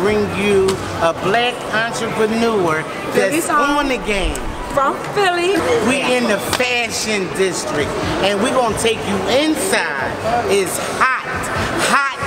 bring you a black entrepreneur that's on. Um, on the game. From Philly. We in the fashion district and we're gonna take you inside. It's hot, hot,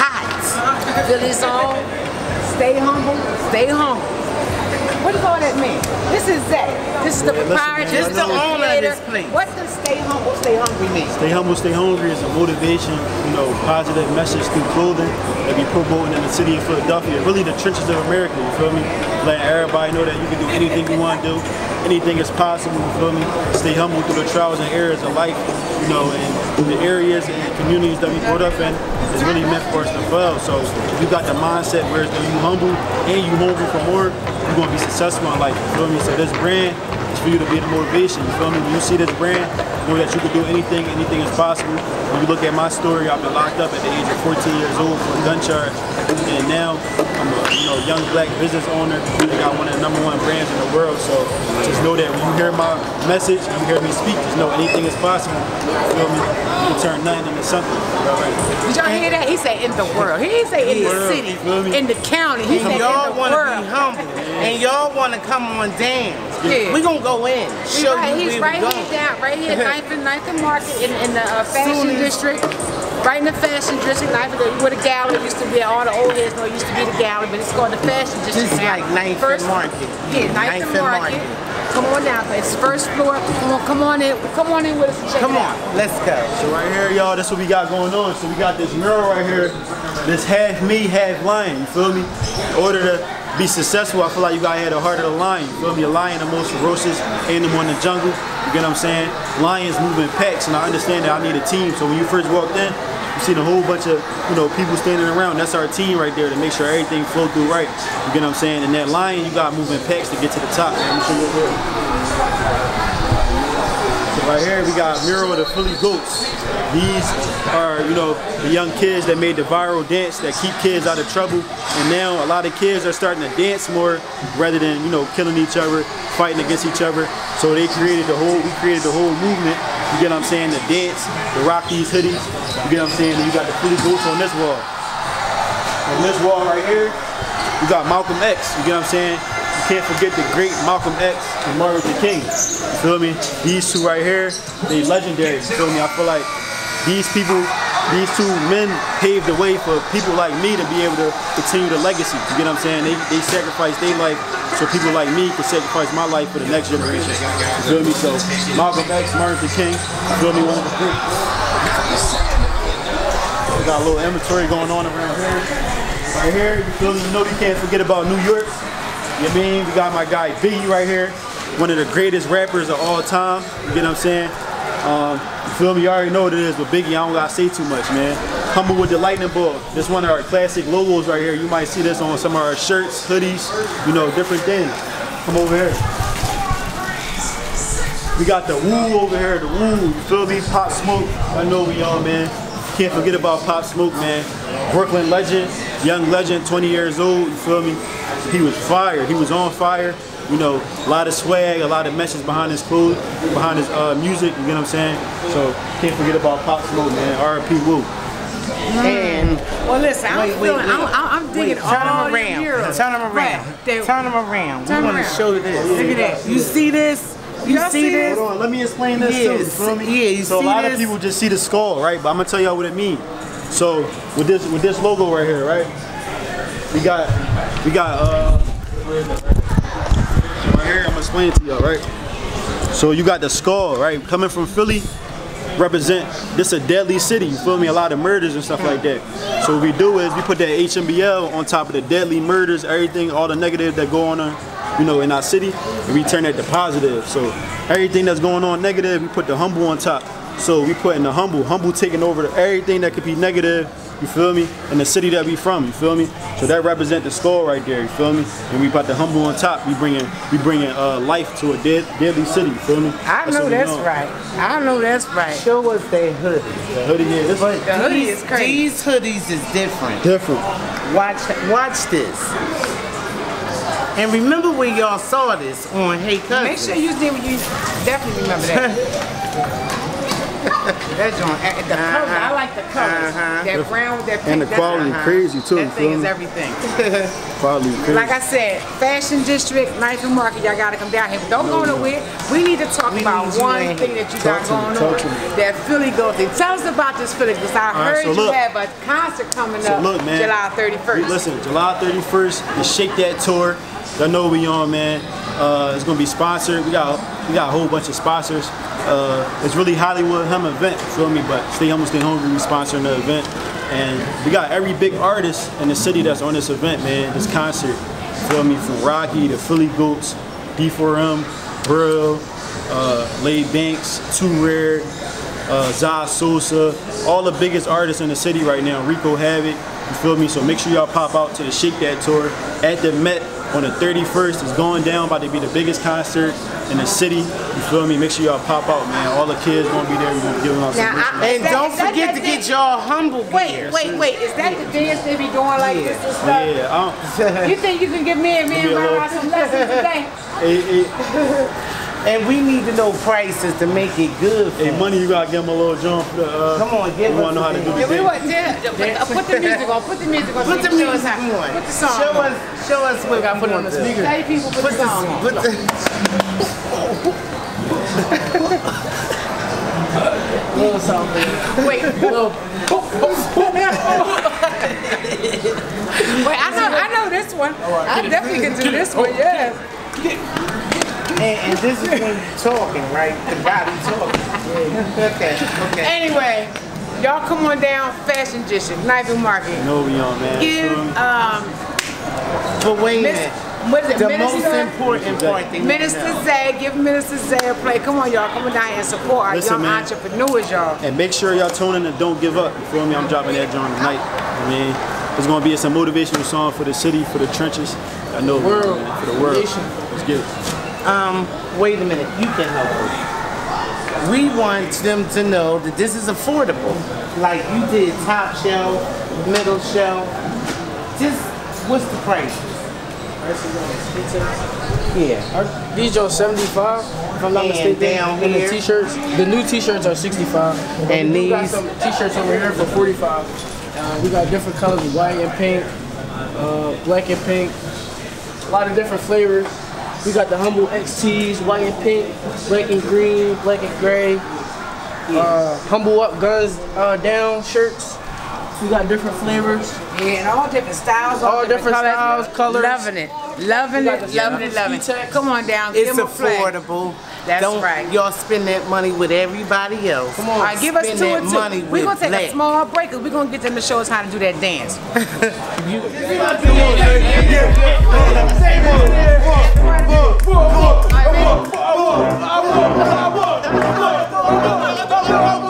hot. Philly's on. Stay humble, stay humble. What does all that mean? This is Zach. This is the listen, proprietor. man, This is the know- owner of creator. this place. What does stay humble, stay hungry mean? Stay humble, stay hungry is a motivation, you know, positive message through clothing that we promoting in the city of Philadelphia. Really the trenches of America, you feel me? Letting everybody know that you can do anything you want to do. Anything is possible, you feel me? Stay humble through the trials and errors of life, you know, and the areas and communities that we brought up in is really meant for us to fail. So if you got the mindset where it's you humble and you hungry for more, you're gonna be successful in life, you feel me? So this brand is for you to be the motivation, you feel me? When you see this brand, know that you can do anything, anything is possible. When you look at my story, I've been locked up at the age of 14 years old for a gun charge, and now I'm a you know young black business owner. We got one of the number one brands in the world. So just know that when you hear my message, you hear me speak, just know anything is possible. You feel me? You can turn nothing into something. All right. Did y'all hear that? He said in the world. He didn't say in the World, city, you feel me? in the county. He said in Y'all the wanna world. be humble and y'all wanna come on dance. Yeah. We gonna go in, He's show right, you he's where right we here down, right here, Ninth and Ninth and Market in, in the uh, fashion district. Right in the fashion district, Ninth and- where the gallery used to be. All the old heads know it used to be the gallery, but it's called the fashion district Just now. like Ninth and Market. Yeah, Ninth, Ninth and and Market. Market. Come on down, it's first floor. Come on, come on in, come on in with us and check Come it on, let's go. So right here, y'all, that's what we got going on. So we got this mural right here, this half me, half lion, you feel me? In order to be successful, I feel like you gotta have the heart of the lion, you feel me? A lion, the most ferocious animal in the jungle, you get what I'm saying? Lions move in packs, and I understand that I need a team. So when you first walked in, you seen a whole bunch of, you know, people standing around. That's our team right there to make sure everything flow through right. You get what I'm saying? And that line, you got moving packs to get to the top. So right here we got Mural of the Philly Goats. These are, you know, the young kids that made the viral dance that keep kids out of trouble. And now a lot of kids are starting to dance more rather than, you know, killing each other, fighting against each other. So they created the whole, we created the whole movement. You get what I'm saying? The dance, the Rockies hoodies. You get what I'm saying? And you got the Philly Goats on this wall. On this wall right here, you got Malcolm X. You get what I'm saying? You can't forget the great Malcolm X and Martin Luther King. You feel me? These two right here, they legendary. You feel me? I feel like these people, these two men paved the way for people like me to be able to continue the legacy. You get what I'm saying? They, they sacrificed their life so people like me can sacrifice my life for the next generation. You feel me? So Malcolm X, Martin Luther King, you feel me? One of the greats. We got a little inventory going on around here. Right here, you feel me? You know you can't forget about New York. You know I mean? We got my guy Biggie right here, one of the greatest rappers of all time. You get what I'm saying? Um, you feel me? You already know what it is but Biggie. I don't gotta say too much, man. Humble with the lightning ball. This one of our classic logos right here. You might see this on some of our shirts, hoodies, you know, different things. Come over here. We got the woo over here, the woo, you feel me? Pop Smoke, I know we on, man. Can't forget about Pop Smoke, man. Brooklyn legend, young legend, 20 years old, you feel me? He was fire, he was on fire. You know, a lot of swag, a lot of message behind his clothes, behind his uh, music, you get what I'm saying? So, can't forget about Pop Smoke, man. R.P. Woo. And Well, listen, I'm Wait, wait, feeling, wait. I'm, I'm, I'm digging Wait, all turn them your around. murals. Turn them around. Right, they- Turn them around. Turn we want to around. show this. Look at that. You see this? You Y'all see see this? Hold on, let me explain this Yeah, too. You feel yeah, you so a see lot this? of people just see the skull, right? But I'm gonna tell y'all what it means. So with this with this logo right here, right? We got we got uh where is it? So right here, I'm gonna explain it to y'all, right? So you got the skull, right? Coming from Philly, represent this a deadly city, you feel me? A lot of murders and stuff like that. So what we do is we put that HMBL on top of the deadly murders, everything, all the negative that go on, uh, you know, in our city, and we turn that to positive. So everything that's going on negative, we put the humble on top. So we put in the humble, humble taking over everything that could be negative, you feel me? In the city that we from, you feel me? So that represent the skull right there, you feel me? And we put to humble on top. We bringing we bringing uh, life to a dead, deadly city, you feel me? I know that's doing. right. I know that's right. Show us that hoodie. The hoodie here, this But The hoodie is crazy. these hoodies is different. different. Watch, watch this. And remember when y'all saw this on Hey Cuznn. Make sure you did what you definitely remember that. That joint, eh, the color, I like the colors. Uh-huh. That brown, with that pink. And the that's- quality crazy too. That thing is everything. Quality crazy. Like I said, Fashion District, Ninth and Market, y'all gotta come down here. But don't go nowhere. We need to talk We about one thing that you Talk got to going talk on. That Philly go thing. Tell us about this Philly, because I right, heard so you look. have a concert coming So up look, man. July 31st. Listen, July 31st, the Shake That tour. Y'all know we on, man. Uh, it's gonna be sponsored. We got we got a whole bunch of sponsors. Uh, it's really Hollywood Hum event, feel me? But Stay Humble, Stay Hungry, we sponsoring the event, and we got every big artist in the city that's on this event, man. This concert, feel me? From Rocky to Philly Goats, D4M, Brill, uh, Lay Bankz, Too Rare, uh, Zah Sosa, all the biggest artists in the city right now. Rico Havoc, you feel me? So make sure y'all pop out to the Shake That tour at the Met on the 31st. It's going down, about to be the biggest concert in the city. You feel me? Make sure y'all pop out, man. All the kids gonna be there. We're gonna give them out some Now, merchandise. I- And that- don't that forget that to get y'all humble Wait, gear. wait, wait. Is that the dance they be doing like Yeah. this and stuff? Yeah, I You think you can give me and me and a little- Rara some lessons today? hey, hey, And we need to know prices to make it good for hey, money, you gotta give them a little jump. Uh, Come on, give we us wanna know how to the do Yeah, we want yeah, put, put the music on. Put the music on. Put the you can show music us how- on. Put the song Show on. us, show us what gotta put it on the we want speaker. Tell people put, Put the the, song on. put the, little something. Wait. Little, Wait, I know, I know this one. I definitely can do this one. Yeah. And, and this is when you're talking, right? The body talking. Okay, okay. Anyway, y'all come on down, Fashion District, Ninth and Market. No, we on, man. Give Feel um, But wait a minute. what is it, The most Minister? important part they need to Minister know. Zay, give Minister Zay a play. Come on, y'all, come on down here and support our Listen, young man. entrepreneurs, y'all. And make sure y'all tune in and don't give up. You feel me? I'm dropping that joint tonight. I mean, it's gonna be some motivational song for the city, for the trenches. I know, The World. man, for the world. Nation. Let's get it. Um, wait a minute. You can help us. We want them to know that this is affordable. Like you did top shelf, middle shelf. Just what's the price? Yeah. These are 75, if I'm not mistaken. down and here? the t-shirts, the new t-shirts are 65. And we got these? some t-shirts over here for 45. Uh, we got different colors, white and pink, uh, black and pink, a lot of different flavors. We got the Humble XTs, white and pink, black and green, black and gray. Uh, Humble Up Guns uh, Down shirts. We got different flavors. Yeah, and all different styles, all, All different styles, colors. Loving it, loving it, loving it, loving it. Come on down, It's give 'em a play. affordable. That's Don't right. y'all spend that money with everybody else. Come on. All right, give us Spend two that and money two. We're gonna take black. a small break because we're gonna get them to show us how to do that dance. Get it,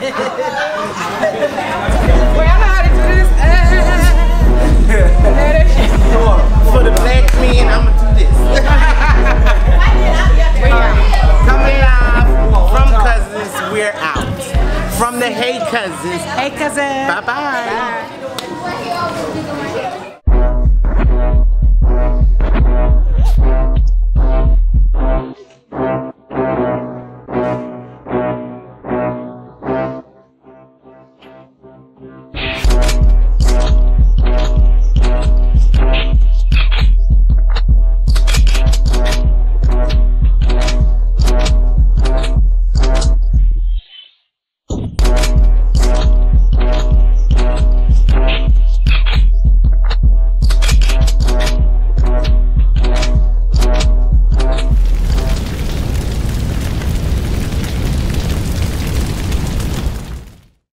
For the black men, I'ma do this. Coming from Cousins, we're out. From the Hey Cuzns. Hey cousin. Bye-bye.